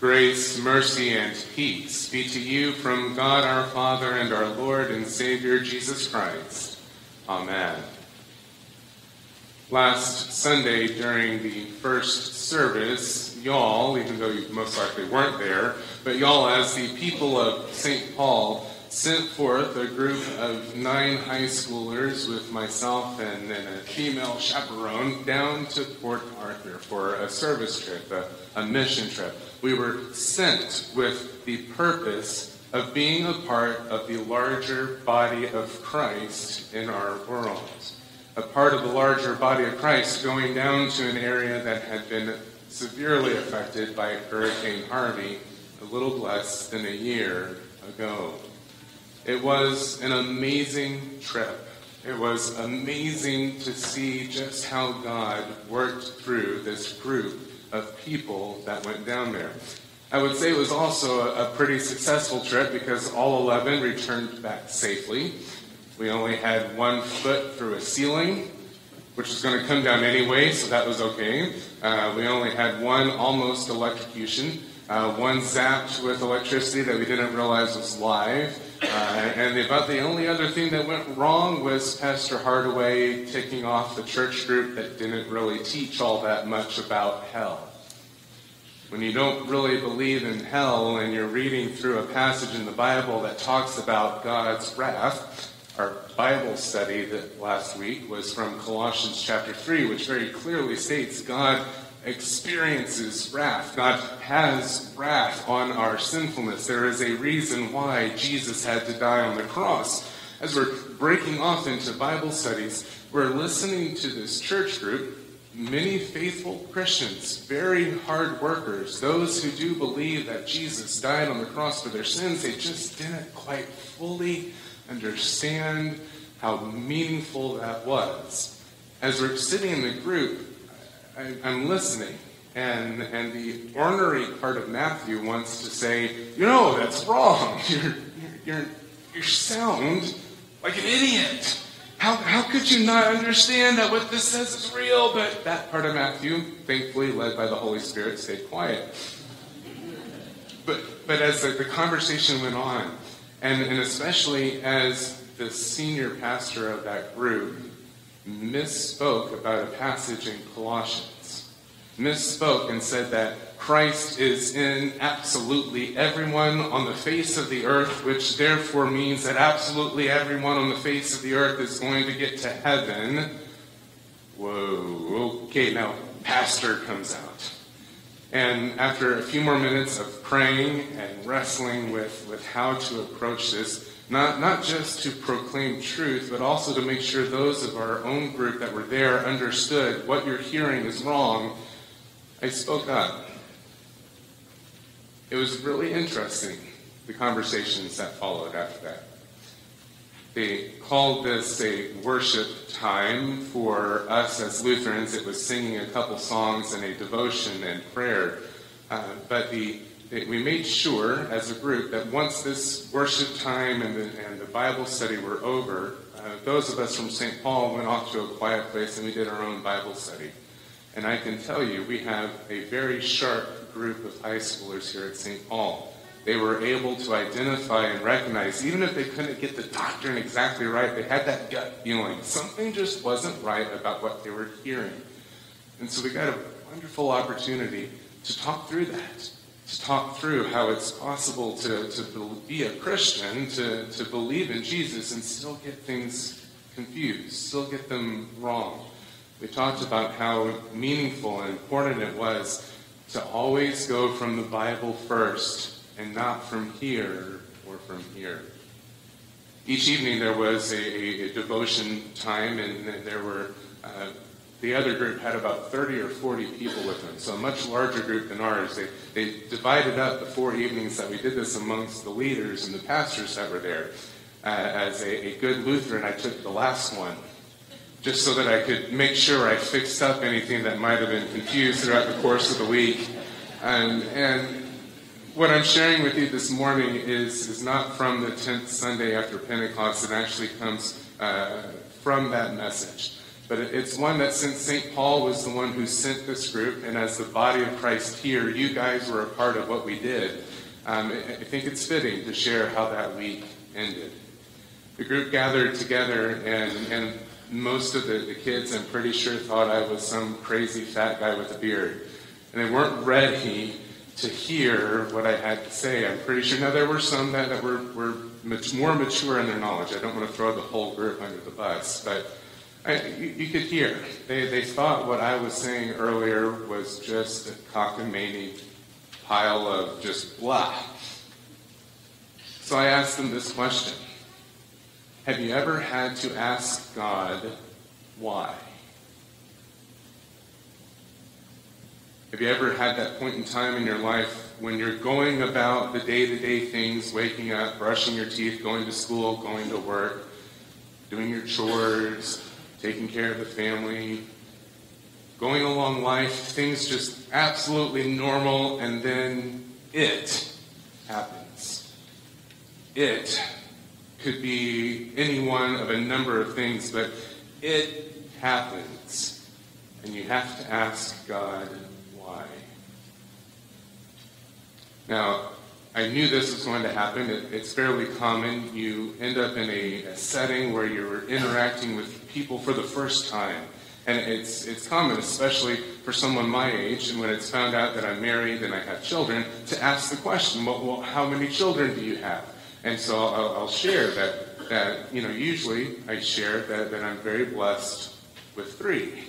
Grace, mercy, and peace be to you from God our Father and our Lord and Savior Jesus Christ. Amen. Last Sunday during the first service, y'all, even though you most likely weren't there, but y'all, as the people of St. Paul, sent forth a group of nine high schoolers with myself and, and a female chaperone down to Port Arthur for a service trip, a, a mission trip. We were sent with the purpose of being a part of the larger body of Christ in our world. A part of the larger body of Christ going down to an area that had been severely affected by Hurricane Harvey a little less than a year ago. It was an amazing trip. It was amazing to see just how God worked through this group of people that went down there. I would say it was also a, a pretty successful trip because all 11 returned back safely. We only had one foot through a ceiling, which was going to come down anyway, so that was okay. Uh, we only had one almost electrocution, uh, one zapped with electricity that we didn't realize was live. Uh, and about the only other thing that went wrong was Pastor Hardaway taking off the church group that didn't really teach all that much about hell. When you don't really believe in hell and you're reading through a passage in the Bible that talks about God's wrath, our Bible study that last week was from Colossians chapter 3, which very clearly states God experiences wrath. God has wrath on our sinfulness. There is a reason why Jesus had to die on the cross. As we're breaking off into Bible studies, we're listening to this church group, many faithful Christians, very hard workers, those who do believe that Jesus died on the cross for their sins, they just didn't quite fully understand how meaningful that was. As we're sitting in the group, I, am listening, and, and the ornery part of Matthew wants to say, you know, that's wrong. You're, you're, you sound like an idiot. How, how could you not understand that what this says is real? But that part of Matthew, thankfully led by the Holy Spirit, stayed quiet. But, but as the, the conversation went on, and, and especially as the senior pastor of that group misspoke about a passage in Colossians. Misspoke and said that Christ is in absolutely everyone on the face of the earth, which therefore means that absolutely everyone on the face of the earth is going to get to heaven. Whoa, okay, now pastor comes out. And after a few more minutes of praying and wrestling with, with how to approach this, not, not just to proclaim truth, but also to make sure those of our own group that were there understood what you're hearing is wrong, I spoke up. It was really interesting, the conversations that followed after that. They called this a worship time for us as Lutherans. It was singing a couple songs and a devotion and prayer. Uh, but the we made sure as a group that once this worship time and the, and the Bible study were over, uh, those of us from St. Paul went off to a quiet place and we did our own Bible study. And I can tell you, we have a very sharp group of high schoolers here at St. Paul. They were able to identify and recognize, even if they couldn't get the doctrine exactly right, they had that gut feeling. Something just wasn't right about what they were hearing. And so we got a wonderful opportunity to talk through that talk through how it's possible to, to be a Christian, to, to believe in Jesus, and still get things confused, still get them wrong. We talked about how meaningful and important it was to always go from the Bible first and not from here or from here. Each evening there was a, a devotion time, and there were uh, the other group had about 30 or 40 people with them, so a much larger group than ours. They, they divided up the four evenings that we did this amongst the leaders and the pastors that were there. Uh, as a, a good Lutheran, I took the last one, just so that I could make sure I fixed up anything that might have been confused throughout the course of the week. And, what I'm sharing with you this morning is, is not from the 10th Sunday after Pentecost. It actually comes uh, from that message. But it's one that since St. Paul was the one who sent this group, and as the body of Christ here, you guys were a part of what we did, um, I think it's fitting to share how that week ended. The group gathered together, and, and most of the, the kids, I'm pretty sure, thought I was some crazy fat guy with a beard. And they weren't ready to hear what I had to say. I'm pretty sure. Now, there were some that, that were, were much more mature in their knowledge. I don't want to throw the whole group under the bus, but I, you, you, could hear. They, they thought what I was saying earlier was just a cockamamie pile of just blah. So I asked them this question Have you ever had to ask God why? Have you ever had that point in time in your life when you're going about the day to day things, waking up, brushing your teeth, going to school, going to work, doing your chores, taking care of the family, going along life, things just absolutely normal, and then it happens. It could be any one of a number of things, but it happens. And you have to ask God why. Now, I knew this was going to happen. It, it's fairly common. You end up in a, a, setting where you're interacting with people for the first time. And it's, it's common, especially for someone my age, and when it's found out that I'm married and I have children, to ask the question, well, well how many children do you have? And so I'll, I'll, share that, that, you know, usually I share that, that I'm very blessed with three.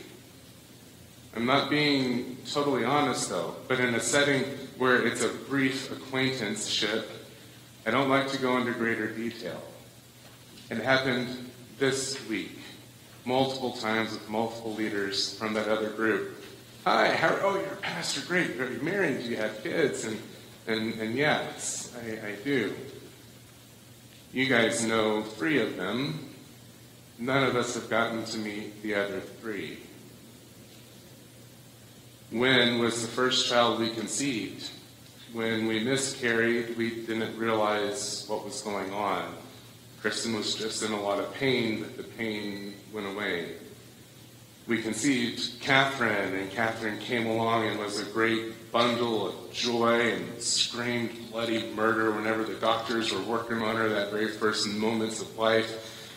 I'm not being totally honest, though, but in a setting where it's a brief acquaintanceship, I don't like to go into greater detail. It happened this week, multiple times with multiple leaders from that other group. Hi, how, oh, you're a pastor, great. Are you married? Do you have kids? And, and, and yes, I, I do. You guys know three of them. None of us have gotten to meet the other three. When was the first child we conceived? When we miscarried, we didn't realize what was going on. Kristen was just in a lot of pain, but the pain went away. We conceived Catherine, and Catherine came along and was a great bundle of joy and screamed bloody murder whenever the doctors were working on her that very first moments of life.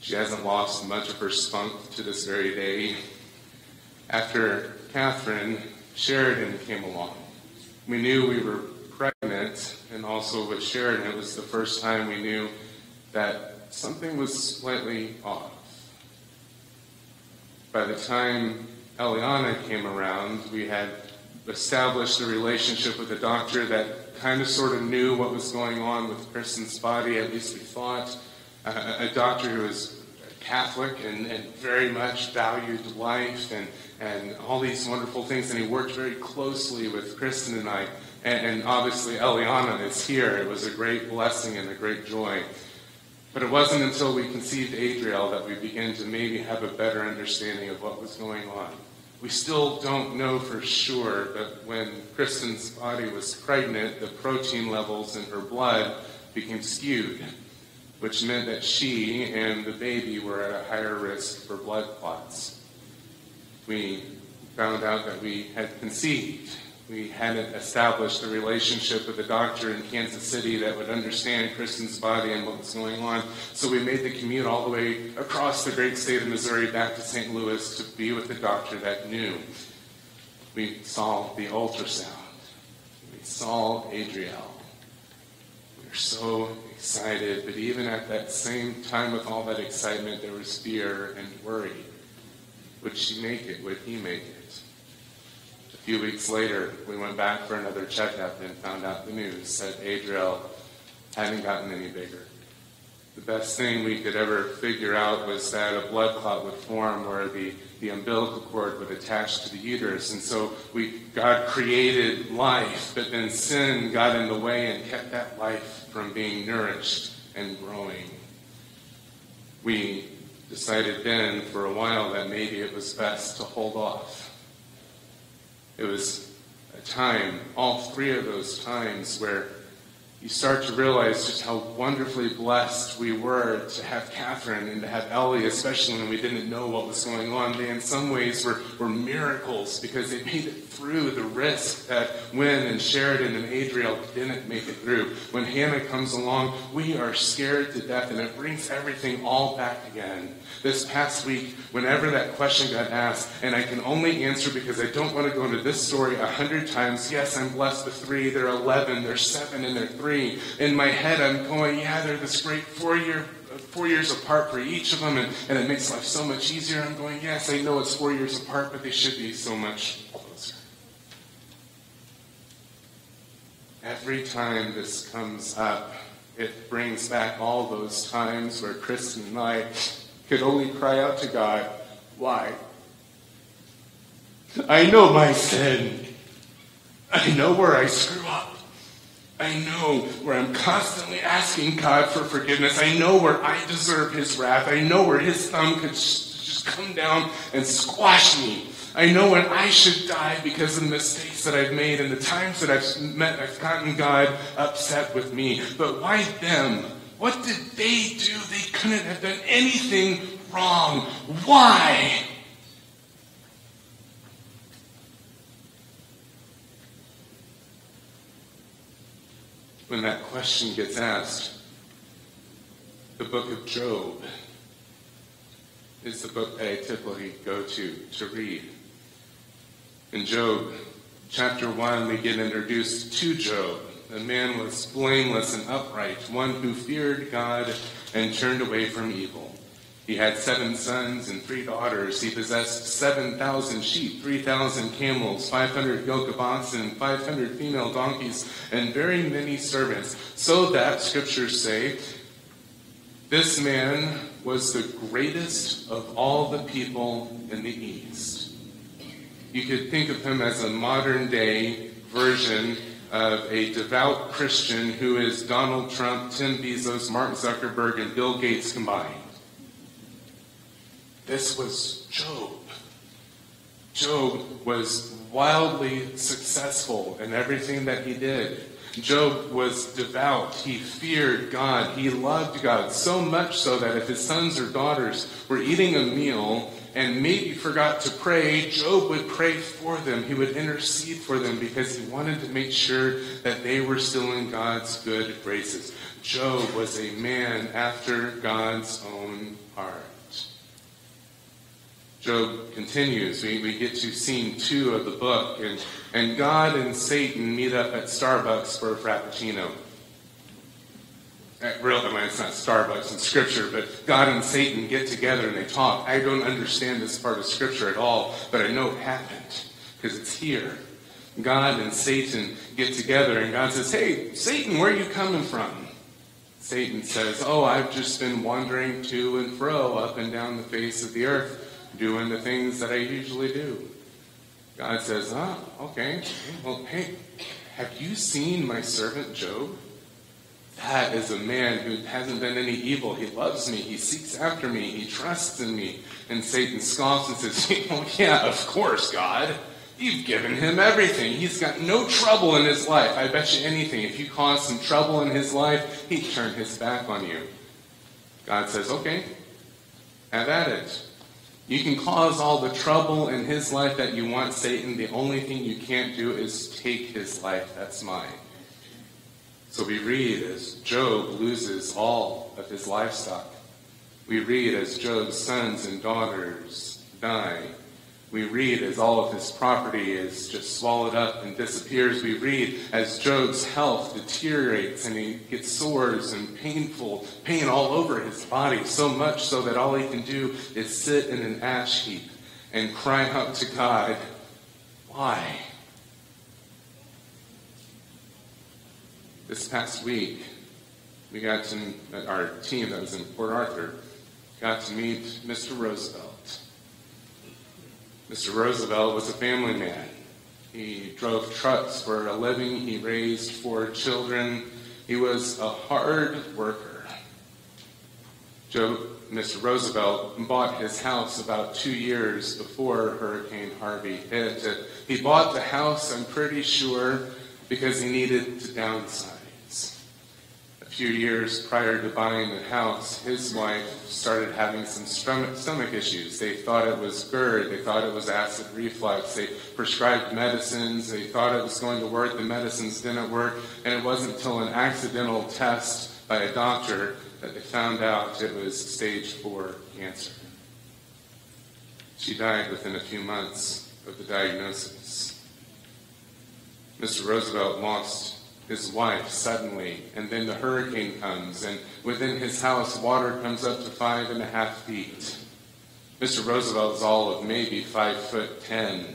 She hasn't lost much of her spunk to this very day. After Catherine, Sheridan came along. We knew we were pregnant, and also with Sheridan, it was the first time we knew that something was slightly off. By the time Eliana came around, we had established a relationship with a doctor that kind of sort of knew what was going on with Kristen's body, at least we thought. A doctor who was Catholic and, and very much valued life and and all these wonderful things. And he worked very closely with Kristen and I. And obviously, Eliana is here. It was a great blessing and a great joy. But it wasn't until we conceived Adriel that we began to maybe have a better understanding of what was going on. We still don't know for sure, but when Kristen's body was pregnant, the protein levels in her blood became skewed, which meant that she and the baby were at a higher risk for blood clots we found out that we had conceived. We hadn't established a relationship with a doctor in Kansas City that would understand Kristen's body and what was going on. So we made the commute all the way across the great state of Missouri back to St. Louis to be with a doctor that knew. We saw the ultrasound. We saw Adriel. We were so excited, but even at that same time with all that excitement, there was fear and worry. Would she make it? Would he make it? Few weeks later, we went back for another checkup and found out the news that Adriel hadn't gotten any bigger. The best thing we could ever figure out was that a blood clot would form where the, the umbilical cord would attach to the uterus. And so we, God created life, but then sin got in the way and kept that life from being nourished and growing. We decided then for a while that maybe it was best to hold off. It was a time, all three of those times, where you start to realize just how wonderfully blessed we were to have Catherine and to have Ellie, especially when we didn't know what was going on. They, in some ways, were, were miracles because they made it through the risk that Wynn and Sheridan and Adriel didn't make it through. When Hannah comes along, we are scared to death, and it brings everything all back again. This past week, whenever that question got asked, and I can only answer because I don't want to go into this story a hundred times. Yes, I'm blessed with three. They're 11, they're seven, and they're three. In my head, I'm going, yeah, they're this great four year four years apart for each of them, and, and it makes life so much easier. I'm going, yes, I know it's four years apart, but they should be so much closer. Every time this comes up, it brings back all those times where Kristen and I could only cry out to God, Why? I know my sin. I know where I screw up. I know where I'm constantly asking God for forgiveness. I know where I deserve His wrath. I know where His thumb could just come down and squash me. I know when I should die because of the mistakes that I've made and the times that I've met, I've gotten God upset with me. But why them? What did they do? They couldn't have done anything wrong. Why? When that question gets asked, the book of Job is the book I typically go to to read. In Job chapter 1, we get introduced to Job. The man was blameless and upright, one who feared God and turned away from evil. He had seven sons and three daughters. He possessed 7,000 sheep, 3,000 camels, 500 yoke of oxen, 500 female donkeys, and very many servants. So that, scriptures say, this man was the greatest of all the people in the East. You could think of him as a modern day version of a devout Christian who is Donald Trump, Tim Bezos, Mark Zuckerberg, and Bill Gates combined. This was Job. Job was wildly successful in everything that he did. Job was devout. He feared God. He loved God so much so that if his sons or daughters were eating a meal and maybe forgot to pray, Job would pray for them. He would intercede for them because he wanted to make sure that they were still in God's good graces. Job was a man after God's own heart. Job continues. We, we get to scene two of the book, and, and God and Satan meet up at Starbucks for a Frappuccino. Uh, Real, I mean, it's not Starbucks in Scripture, but God and Satan get together and they talk. I don't understand this part of Scripture at all, but I know it happened because it's here. God and Satan get together, and God says, Hey, Satan, where are you coming from? Satan says, Oh, I've just been wandering to and fro up and down the face of the earth doing the things that I usually do. God says, Ah, okay. Well, hey, have you seen my servant Job? That is a man who hasn't done any evil. He loves me. He seeks after me. He trusts in me. And Satan scoffs and says, Oh, yeah, of course, God. You've given him everything. He's got no trouble in his life. I bet you anything. If you cause some trouble in his life, he'd turn his back on you. God says, Okay, have at it. You can cause all the trouble in his life that you want, Satan. The only thing you can't do is take his life. That's mine. So we read as Job loses all of his livestock. We read as Job's sons and daughters die. We read as all of his property is just swallowed up and disappears. We read as Job's health deteriorates and he gets sores and painful pain all over his body, so much so that all he can do is sit in an ash heap and cry out to God, Why? This past week, we got to, our team that was in Port Arthur, got to meet Mr. Roosevelt. Mr. Roosevelt was a family man. He drove trucks for a living. He raised four children. He was a hard worker. Joe, Mr. Roosevelt bought his house about two years before Hurricane Harvey hit. He bought the house, I'm pretty sure, because he needed to downsize. Few years prior to buying the house, his wife started having some stomach, stomach issues. They thought it was GERD. They thought it was acid reflux. They prescribed medicines. They thought it was going to work. The medicines didn't work. And it wasn't until an accidental test by a doctor that they found out it was stage four cancer. She died within a few months of the diagnosis. Mr. Roosevelt lost his wife suddenly, and then the hurricane comes, and within his house, water comes up to five and a half feet. Mr. Roosevelt is all of maybe five foot ten.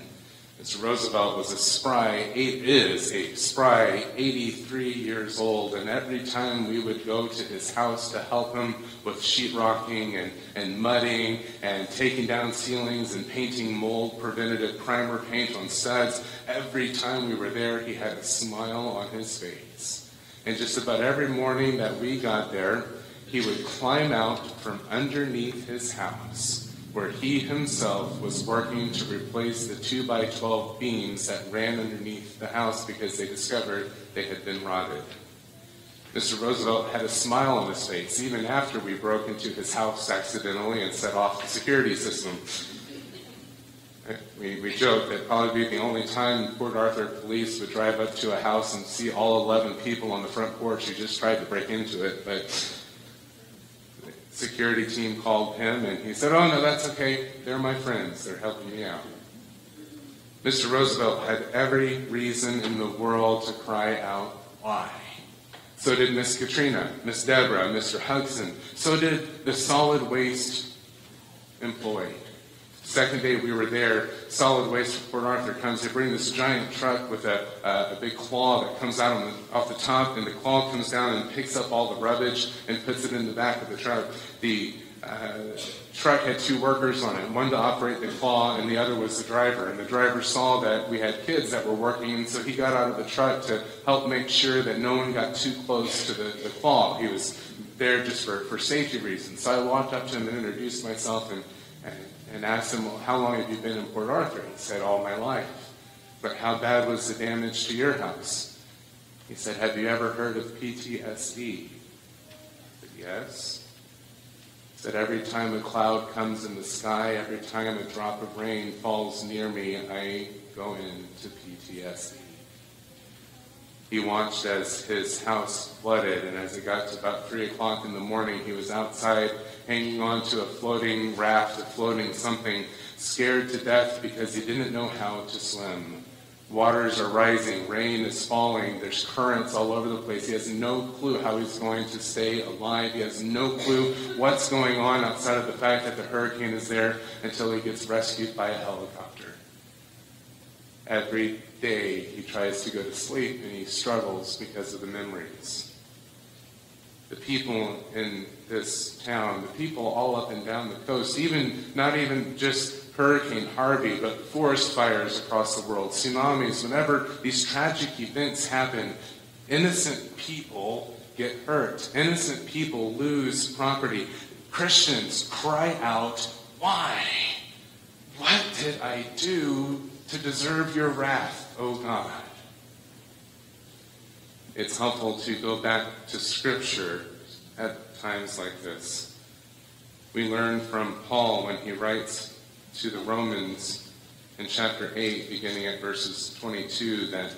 Mr. Roosevelt was a spry, eight is a spry 83 years old, and every time we would go to his house to help him with sheetrocking and, and mudding and taking down ceilings and painting mold preventative primer paint on studs, every time we were there, he had a smile on his face. And just about every morning that we got there, he would climb out from underneath his house where he himself was working to replace the 2 by 12 beams that ran underneath the house because they discovered they had been rotted. Mr. Roosevelt had a smile on his face even after we broke into his house accidentally and set off the security system. We, we joked that probably be the only time Port Arthur police would drive up to a house and see all 11 people on the front porch who just tried to break into it, but security team called him and he said, Oh, no, that's okay. They're my friends. They're helping me out. Mr. Roosevelt had every reason in the world to cry out, Why? So did Miss Katrina, Miss Deborah, Mr. Hudson. So did the solid waste employee. Second day we were there, solid waste from Port Arthur comes. They bring this giant truck with a, a big claw that comes out the, off the top, and the claw comes down and picks up all the rubbish and puts it in the back of the truck. The uh, truck had two workers on it, one to operate the claw, and the other was the driver. And the driver saw that we had kids that were working, so he got out of the truck to help make sure that no one got too close to the, the claw. He was there just for, for safety reasons. So I walked up to him and introduced myself and, and and asked him, well, how long have you been in Port Arthur? He said, all my life. But how bad was the damage to your house? He said, have you ever heard of PTSD? Said, yes. He said, every time a cloud comes in the sky, every time a drop of rain falls near me, I go into PTSD. He watched as his house flooded, and as it got to about 3 o'clock in the morning, he was outside hanging onto a floating raft, a floating something, scared to death because he didn't know how to swim. Waters are rising, rain is falling, there's currents all over the place. He has no clue how he's going to stay alive. He has no clue what's going on outside of the fact that the hurricane is there until he gets rescued by a helicopter. Every day he tries to go to sleep and he struggles because of the memories. The people in this town, the people all up and down the coast, even not even just Hurricane Harvey, but forest fires across the world, tsunamis, whenever these tragic events happen, innocent people get hurt. Innocent people lose property. Christians cry out, Why? What did I do to deserve your wrath, O God. It's helpful to go back to Scripture at times like this. We learn from Paul when he writes to the Romans in chapter 8, beginning at verses 22, that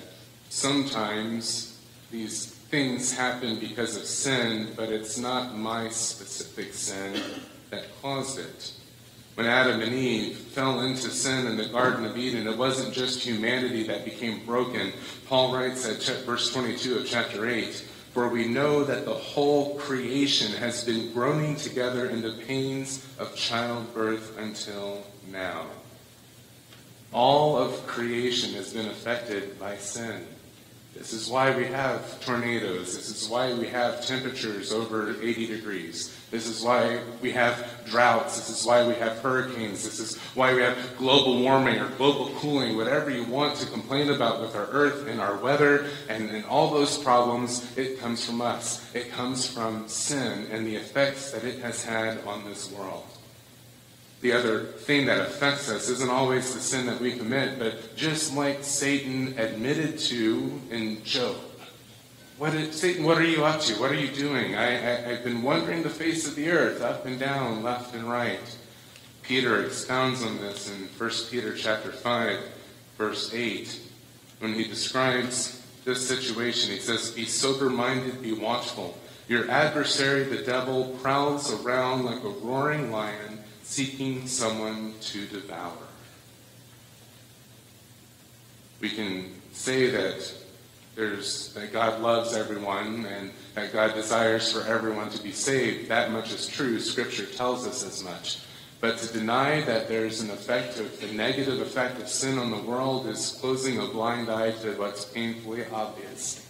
sometimes these things happen because of sin, but it's not my specific sin that caused it when Adam and Eve fell into sin in the Garden of Eden, it wasn't just humanity that became broken. Paul writes at verse 22 of chapter 8 For we know that the whole creation has been groaning together in the pains of childbirth until now. All of creation has been affected by sin. This is why we have tornadoes. This is why we have temperatures over 80 degrees. This is why we have droughts. This is why we have hurricanes. This is why we have global warming or global cooling, whatever you want to complain about with our earth and our weather and, and all those problems, it comes from us. It comes from sin and the effects that it has had on this world the other thing that affects us isn't always the sin that we commit, but just like Satan admitted to in Job, what is, Satan, what are you up to? What are you doing? I, I, I've been wandering the face of the earth, up and down, left and right. Peter expounds on this in 1 Peter chapter 5, verse 8, when he describes this situation. He says, Be sober minded, be watchful. Your adversary, the devil, prowls around like a roaring lion, seeking someone to devour. We can say that there's that God loves everyone and that God desires for everyone to be saved. That much is true. Scripture tells us as much. But to deny that there's an effect of the negative effect of sin on the world is closing a blind eye to what's painfully obvious.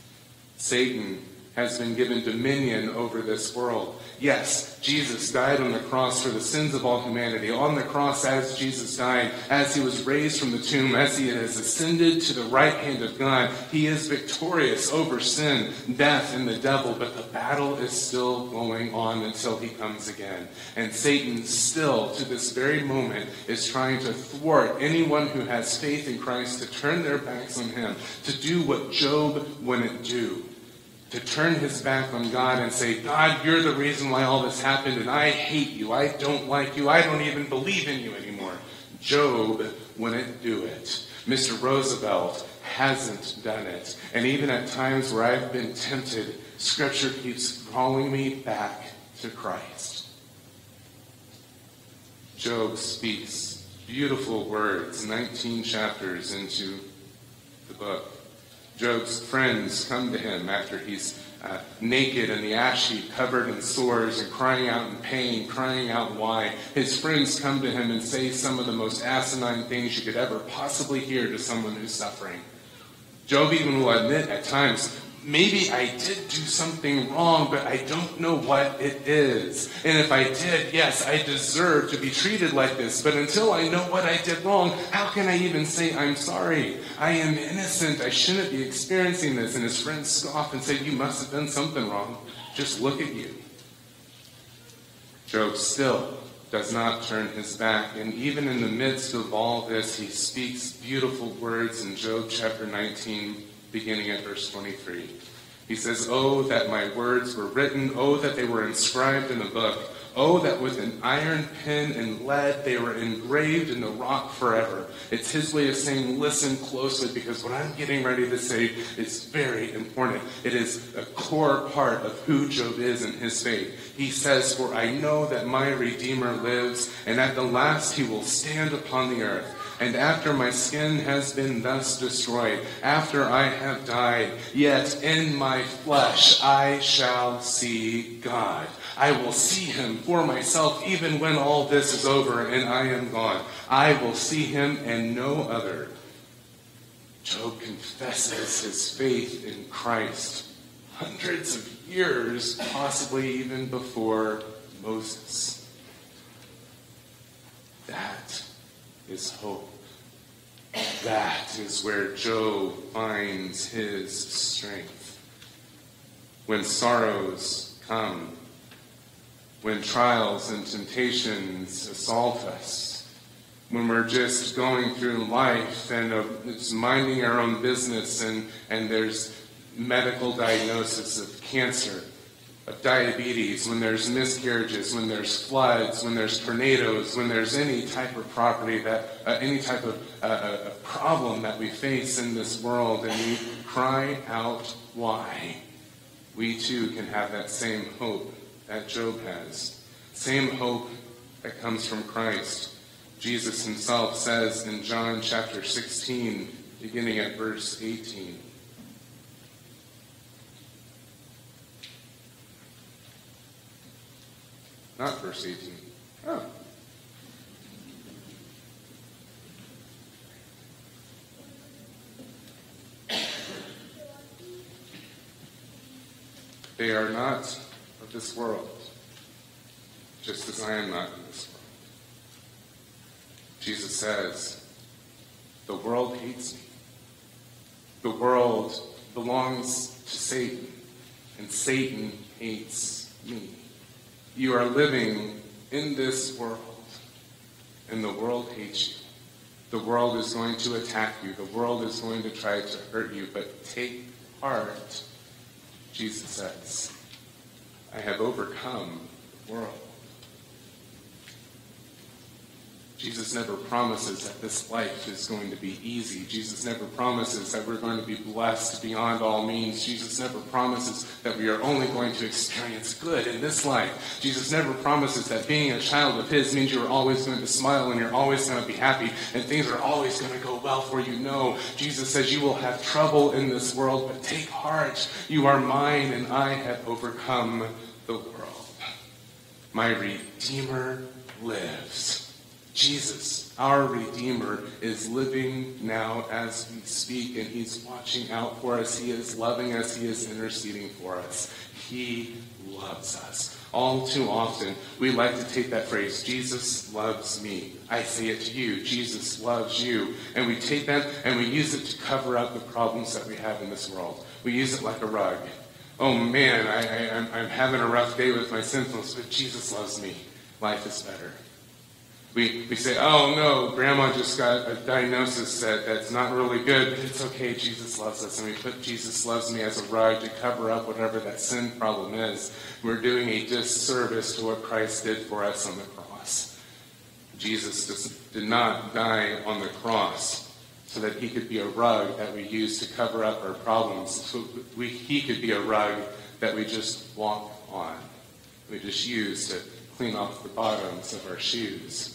Satan has been given dominion over this world. Yes, Jesus died on the cross for the sins of all humanity. On the cross, as Jesus died, as he was raised from the tomb, as he has ascended to the right hand of God, he is victorious over sin, death, and the devil. But the battle is still going on until he comes again. And Satan still, to this very moment, is trying to thwart anyone who has faith in Christ to turn their backs on him, to do what Job wouldn't do to turn his back on God and say, God, you're the reason why all this happened, and I hate you. I don't like you. I don't even believe in you anymore. Job wouldn't do it. Mr. Roosevelt hasn't done it. And even at times where I've been tempted, Scripture keeps calling me back to Christ. Job speaks beautiful words, 19 chapters into the book. Job's friends come to him after he's uh, naked in the ash heap, covered in sores, and crying out in pain, crying out why. His friends come to him and say some of the most asinine things you could ever possibly hear to someone who's suffering. Job even will admit at times, maybe I did do something wrong, but I don't know what it is. And if I did, yes, I deserve to be treated like this. But until I know what I did wrong, how can I even say I'm sorry? I am innocent. I shouldn't be experiencing this. And his friends scoff and say, You must have done something wrong. Just look at you. Job still does not turn his back. And even in the midst of all this, he speaks beautiful words in Job chapter 19 beginning at verse 23. He says, Oh, that my words were written. Oh, that they were inscribed in a book. Oh, that with an iron pen and lead they were engraved in the rock forever. It's his way of saying, listen closely, because what I'm getting ready to say is very important. It is a core part of who Job is in his faith. He says, For I know that my Redeemer lives, and at the last he will stand upon the earth. And after my skin has been thus destroyed, after I have died, yet in my flesh I shall see God. I will see him for myself even when all this is over and I am gone. I will see him and no other. Job confesses his faith in Christ hundreds of years, possibly even before Moses. That is hope. That is where Job finds his strength. When sorrows come, when trials and temptations assault us, when we're just going through life and uh, it's minding our own business and, and there's medical diagnosis of cancer of diabetes, when there's miscarriages, when there's floods, when there's tornadoes, when there's any type of property that, uh, any type of uh, uh, problem that we face in this world, and we cry out, why? We too can have that same hope that Job has. Same hope that comes from Christ. Jesus himself says in John chapter 16, beginning at verse 18. Not verse 18. Oh. They are not of this world, just as I am not in this world. Jesus says, The world hates me. The world belongs to Satan, and Satan hates me. You are living in this world, and the world hates you. The world is going to attack you. The world is going to try to hurt you. But take heart. Jesus says, I have overcome the world. Jesus never promises that this life is going to be easy. Jesus never promises that we're going to be blessed beyond all means. Jesus never promises that we are only going to experience good in this life. Jesus never promises that being a child of His means you're always going to smile and you're always going to be happy and things are always going to go well for you. No, Jesus says you will have trouble in this world, but take heart. You are mine and I have overcome the world. My Redeemer lives. Jesus, our Redeemer, is living now as we speak, and He's watching out for us. He is loving us. He is interceding for us. He loves us. All too often, we like to take that phrase, Jesus loves me. I say it to you, Jesus loves you. And we take that and we use it to cover up the problems that we have in this world. We use it like a rug. Oh man, I, am having a rough day with my sinfulness, but Jesus loves me. Life is better. We, we say, oh no, grandma just got a diagnosis that, that's not really good, but it's okay, Jesus loves us. And we put Jesus loves me as a rug to cover up whatever that sin problem is. We're doing a disservice to what Christ did for us on the cross. Jesus did not die on the cross so that he could be a rug that we use to cover up our problems. So we, he could be a rug that we just walk on. We just use to clean off the bottoms of our shoes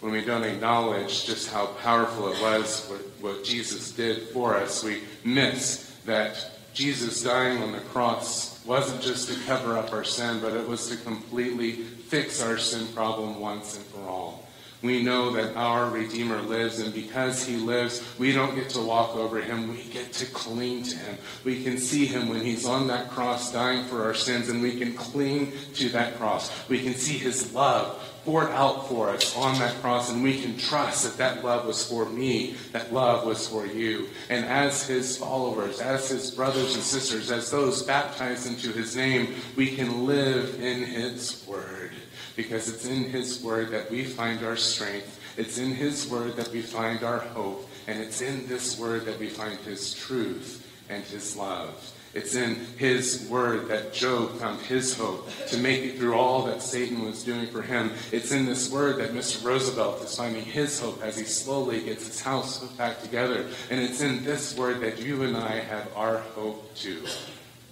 when we don't acknowledge just how powerful it was what, what Jesus did for us, we miss that Jesus dying on the cross wasn't just to cover up our sin, but it was to completely fix our sin problem once and for all. We know that our Redeemer lives, and because he lives, we don't get to walk over him. We get to cling to him. We can see him when he's on that cross dying for our sins, and we can cling to that cross. We can see his love poured out for us on that cross, and we can trust that that love was for me, that love was for you. And as his followers, as his brothers and sisters, as those baptized into his name, we can live in his word. Because it's in his word that we find our strength. It's in his word that we find our hope. And it's in this word that we find his truth and his love. It's in his word that Job found his hope to make it through all that Satan was doing for him. It's in this word that Mr. Roosevelt is finding his hope as he slowly gets his house put back together. And it's in this word that you and I have our hope too.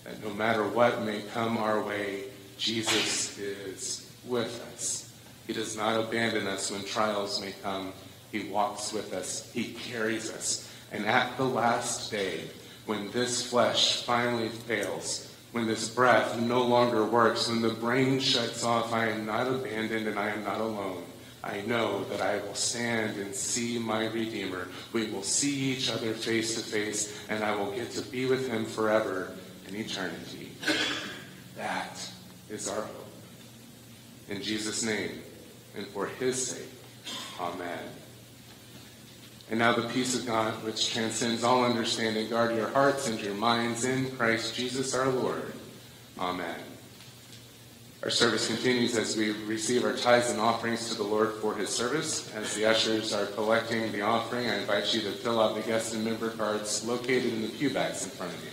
That no matter what may come our way, Jesus is with us. He does not abandon us when trials may come. He walks with us. He carries us. And at the last day, when this flesh finally fails, when this breath no longer works, when the brain shuts off, I am not abandoned and I am not alone. I know that I will stand and see my Redeemer. We will see each other face to face, and I will get to be with him forever in eternity. That is our hope. In Jesus' name and for his sake, amen. And now the peace of God, which transcends all understanding, guard your hearts and your minds in Christ Jesus our Lord. Amen. Our service continues as we receive our tithes and offerings to the Lord for his service. As the ushers are collecting the offering, I invite you to fill out the guest and member cards located in the pew bags in front of you.